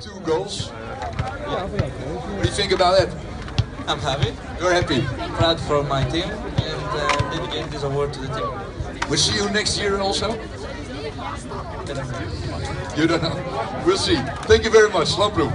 two goals. What do you think about that? I'm happy, You're happy. proud for my team, and uh, dedicate this award to the team. We'll see you next year also. You don't know. We'll see. Thank you very much. Lamprou.